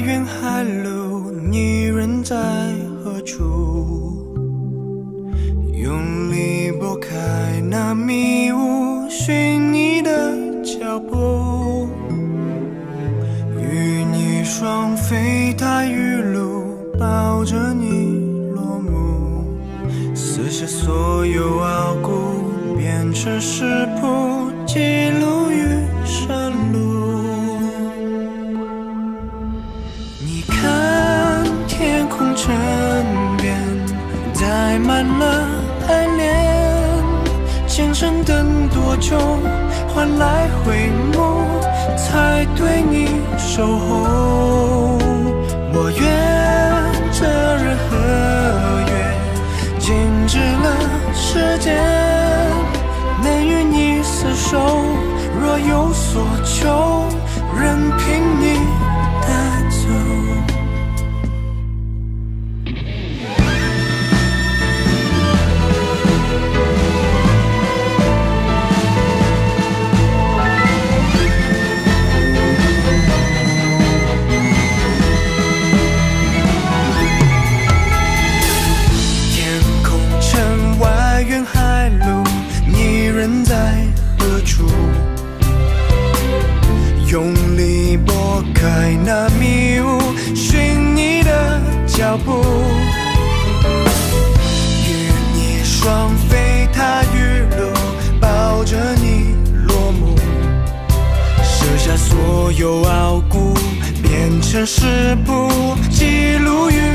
云海路，你人在何处？用力拨开那迷雾，寻你的脚步。与你双飞踏雨露，抱着你落幕，撕下所有傲骨，变成食谱，满了爱恋，前生等多久，换来回眸，才对你守候。我愿这日和月静止了时间，能与你厮守。若有所求，人在何处？用力拨开那迷雾，寻你的脚步。与你双飞踏雨路，抱着你落幕，舍下所有傲骨，变成诗谱，记录于。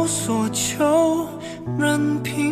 无所求任凭